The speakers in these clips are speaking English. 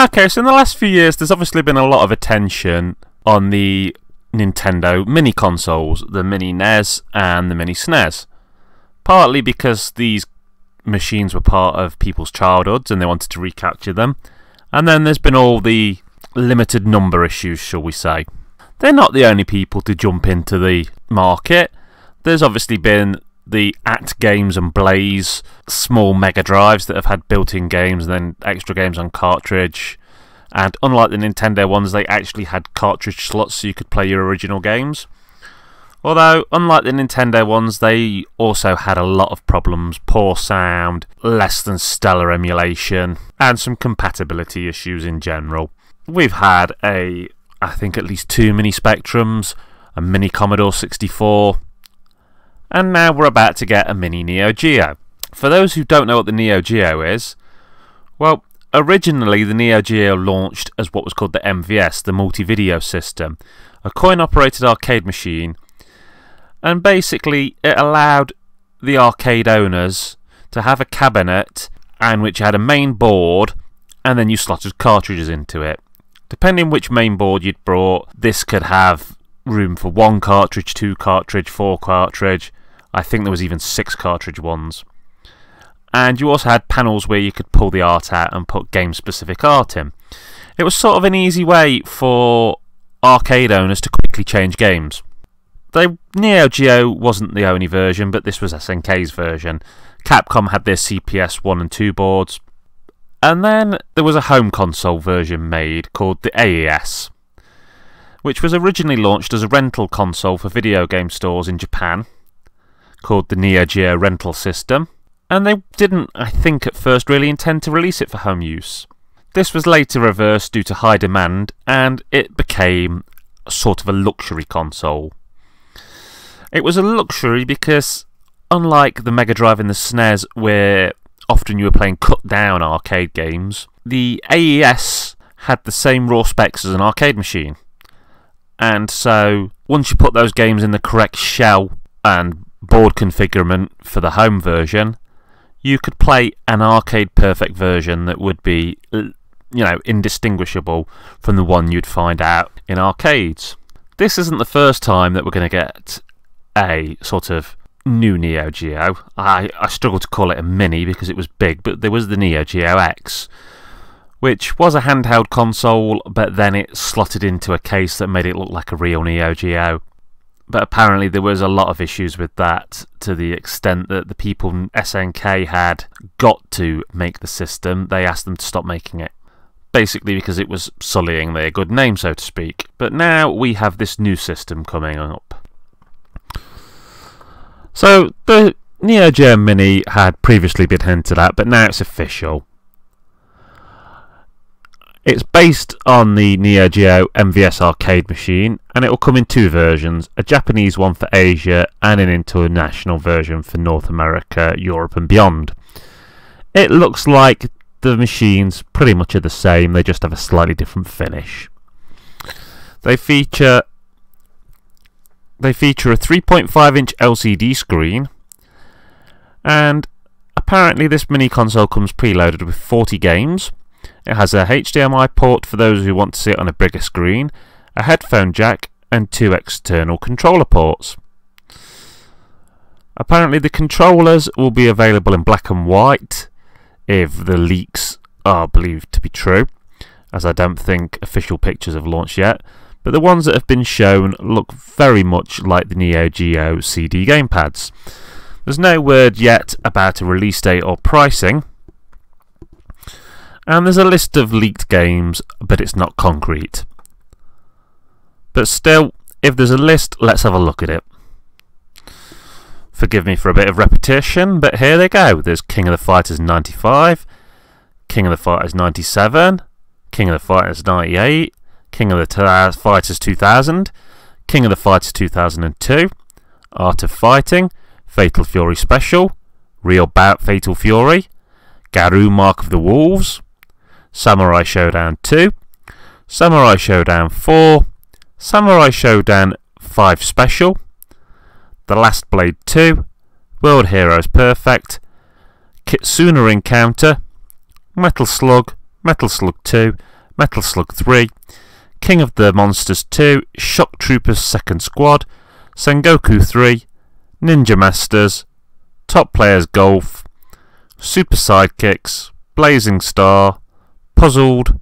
Okay, so in the last few years, there's obviously been a lot of attention on the Nintendo mini consoles, the mini NES and the mini SNES. Partly because these machines were part of people's childhoods and they wanted to recapture them. And then there's been all the limited number issues, shall we say. They're not the only people to jump into the market. There's obviously been the AtGames and Blaze small Mega Drives that have had built in games and then extra games on cartridge. And unlike the Nintendo ones, they actually had cartridge slots so you could play your original games. Although, unlike the Nintendo ones, they also had a lot of problems poor sound, less than stellar emulation, and some compatibility issues in general. We've had a, I think, at least two mini Spectrums, a mini Commodore 64, and now we're about to get a mini Neo Geo. For those who don't know what the Neo Geo is, well, originally the Neo Geo launched as what was called the MVS, the multi video system, a coin operated arcade machine, and basically it allowed the arcade owners to have a cabinet and which had a main board and then you slotted cartridges into it. Depending which main board you'd brought, this could have room for one cartridge, two cartridge, four cartridge, I think there was even six cartridge ones. And you also had panels where you could pull the art out and put game specific art in. It was sort of an easy way for arcade owners to quickly change games. They, Neo Geo wasn't the only version, but this was SNK's version. Capcom had their CPS 1 and 2 boards. And then there was a home console version made called the AES, which was originally launched as a rental console for video game stores in Japan called the Neo Geo rental system, and they didn't, I think, at first really intend to release it for home use. This was later reversed due to high demand, and it became sort of a luxury console. It was a luxury because, unlike the Mega Drive and the SNES, where often you were playing cut down arcade games, the AES had the same raw specs as an arcade machine. And so, once you put those games in the correct shell and board configurement for the home version, you could play an arcade perfect version that would be, you know, indistinguishable from the one you'd find out in arcades. This isn't the first time that we're going to get a sort of new Neo Geo. I, I struggle to call it a mini because it was big, but there was the Neo Geo X, which was a handheld console, but then it slotted into a case that made it look like a real Neo Geo but apparently there was a lot of issues with that to the extent that the people SNK had got to make the system. They asked them to stop making it. Basically because it was sullying their good name, so to speak. But now we have this new system coming up. So the Neo Geo Mini had previously been hinted at, but now it's official. It's based on the Neo Geo MVS arcade machine and it will come in two versions a Japanese one for Asia and an international version for North America, Europe, and beyond. It looks like the machines pretty much are the same, they just have a slightly different finish. They feature they feature a 3.5 inch LCD screen and apparently this mini console comes preloaded with 40 games it has a HDMI port for those who want to see it on a bigger screen, a headphone jack, and two external controller ports. Apparently, the controllers will be available in black and white if the leaks are believed to be true, as I don't think official pictures have launched yet. But the ones that have been shown look very much like the Neo Geo CD gamepads. There's no word yet about a release date or pricing, and there's a list of leaked games, but it's not concrete. But still, if there's a list, let's have a look at it. Forgive me for a bit of repetition, but here they go. There's King of the Fighters 95, King of the Fighters 97, King of the Fighters 98, King of the uh, Fighters 2000, King of the Fighters 2002, Art of Fighting, Fatal Fury Special, Real Bout Fatal Fury, Garou Mark of the Wolves, Samurai Showdown 2, Samurai Showdown 4, Samurai Showdown 5 Special, The Last Blade 2, World Heroes Perfect, Kizuna Encounter, Metal Slug, Metal Slug 2, Metal Slug 3, King of the Monsters 2, Shock Troopers Second Squad, Sengoku 3, Ninja Masters, Top Players Golf, Super Sidekicks, Blazing Star, Puzzled,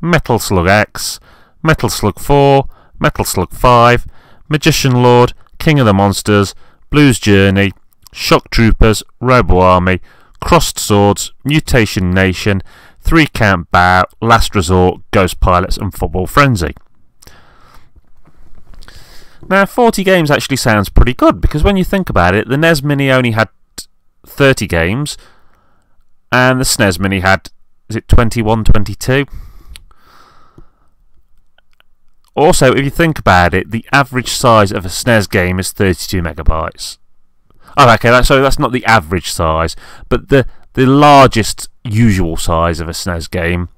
Metal Slug X, Metal Slug 4, Metal Slug 5, Magician Lord, King of the Monsters, Blues Journey, Shock Troopers, Robo Army, Crossed Swords, Mutation Nation, Three Count Bow, Last Resort, Ghost Pilots, and Football Frenzy. Now, 40 games actually sounds pretty good because when you think about it, the NES Mini only had 30 games and the SNES Mini had, is it 21, 22? Also, if you think about it, the average size of a SNES game is 32 megabytes. Oh, okay, that, so that's not the average size, but the the largest usual size of a SNES game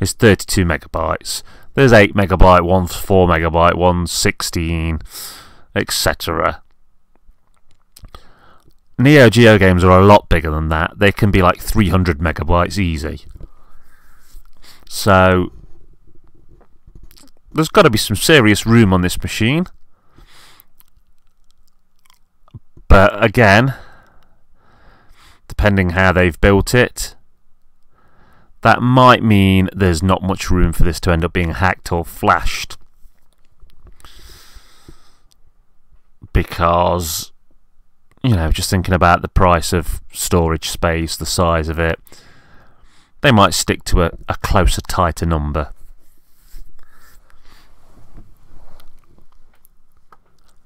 is 32 megabytes. There's 8 megabyte ones, 4 megabyte ones, 16, etc. Neo Geo games are a lot bigger than that. They can be like 300 megabytes easy. So, there's got to be some serious room on this machine. But again, depending how they've built it, that might mean there's not much room for this to end up being hacked or flashed. Because, you know, just thinking about the price of storage space, the size of it, they might stick to a, a closer, tighter number.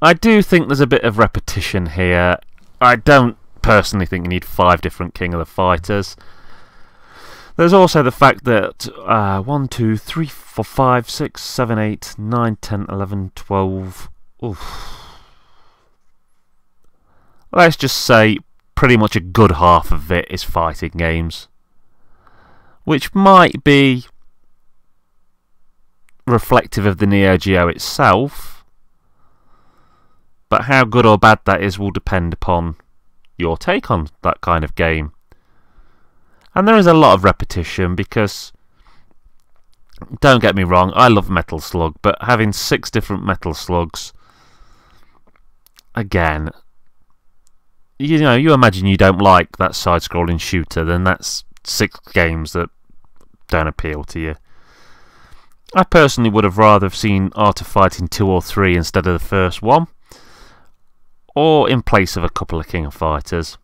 I do think there's a bit of repetition here. I don't personally think you need five different King of the Fighters. There's also the fact that uh, 1, 2, 3, 4, 5, 6, 7, 8, 9, 10, 11, 12. Oof. Let's just say pretty much a good half of it is fighting games. Which might be reflective of the Neo Geo itself but how good or bad that is will depend upon your take on that kind of game. And there is a lot of repetition because, don't get me wrong, I love Metal Slug, but having six different Metal Slugs, again, you know, you imagine you don't like that side scrolling shooter, then that's six games that don't appeal to you. I personally would have rather seen Art of Fighting 2 or 3 instead of the first one or in place of a couple of King of Fighters.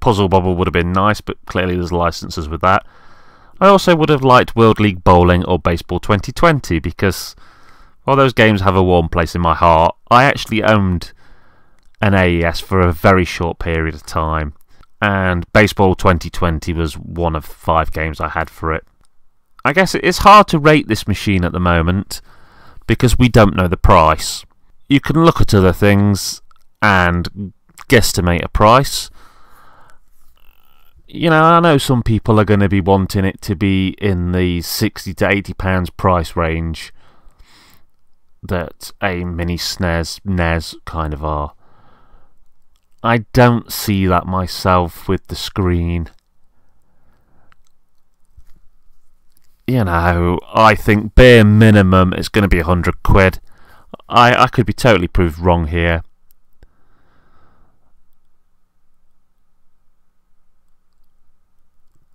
Puzzle Bobble would have been nice, but clearly there's licenses with that. I also would have liked World League Bowling or Baseball 2020 because while those games have a warm place in my heart, I actually owned an AES for a very short period of time, and Baseball 2020 was one of five games I had for it. I guess it's hard to rate this machine at the moment because we don't know the price you can look at other things and guesstimate a price. You know, I know some people are going to be wanting it to be in the 60 to 80 pounds price range that a mini SNES, NES kind of are. I don't see that myself with the screen. You know, I think bare minimum it's going to be 100 quid. I, I could be totally proved wrong here.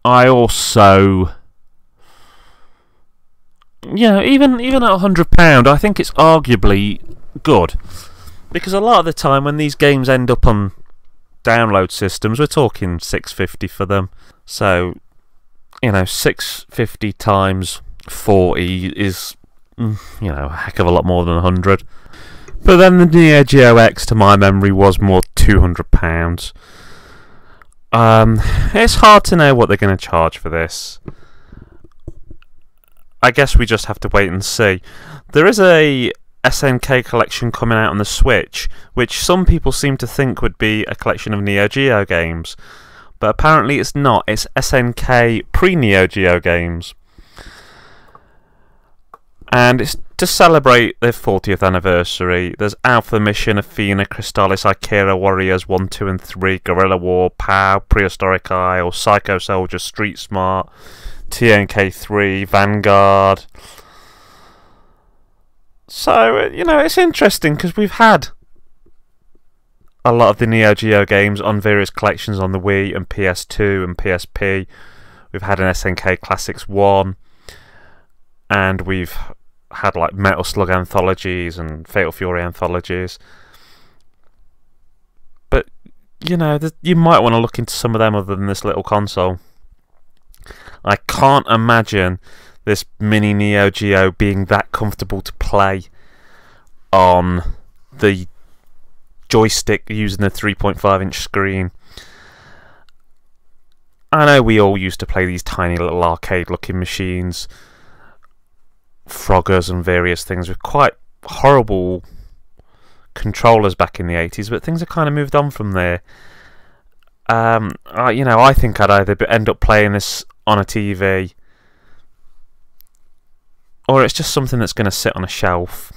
I also, yeah, even even at hundred pound, I think it's arguably good because a lot of the time when these games end up on download systems, we're talking six fifty for them. So, you know, six fifty times forty is Mm, you know, a heck of a lot more than 100. But then the Neo Geo X, to my memory, was more £200. Um, it's hard to know what they're going to charge for this. I guess we just have to wait and see. There is a SNK collection coming out on the Switch, which some people seem to think would be a collection of Neo Geo games. But apparently it's not. It's SNK pre Neo Geo games and it's to celebrate their 40th anniversary. There's Alpha Mission, Athena, Crystalis, Ikari Warriors 1, 2, and 3, Guerrilla War, POW, Prehistoric Isle, Psycho Soldier, Street Smart, TNK3, Vanguard. So, uh, you know, it's interesting because we've had a lot of the Neo Geo games on various collections on the Wii and PS2 and PSP. We've had an SNK Classics 1, and we've had like Metal Slug anthologies and Fatal Fury anthologies. But, you know, you might want to look into some of them other than this little console. I can't imagine this mini Neo Geo being that comfortable to play on the joystick using the 3.5 inch screen. I know we all used to play these tiny little arcade looking machines, Froggers and various things with quite horrible controllers back in the 80s, but things have kind of moved on from there. Um, I, you know, I think I'd either end up playing this on a TV or it's just something that's going to sit on a shelf.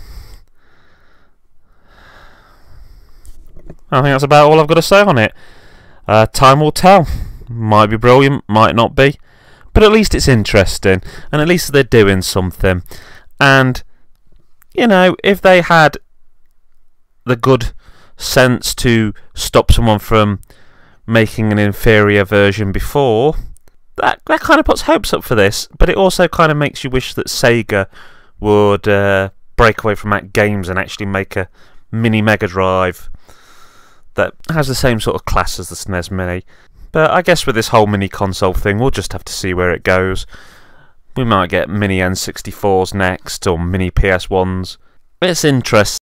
I think that's about all I've got to say on it. Uh, time will tell. Might be brilliant, might not be. But at least it's interesting, and at least they're doing something. And, you know, if they had the good sense to stop someone from making an inferior version before, that that kind of puts hopes up for this, but it also kind of makes you wish that Sega would uh, break away from that games and actually make a mini Mega Drive that has the same sort of class as the SNES Mini. But I guess with this whole mini console thing, we'll just have to see where it goes. We might get mini N64s next or mini PS1s. It's interesting.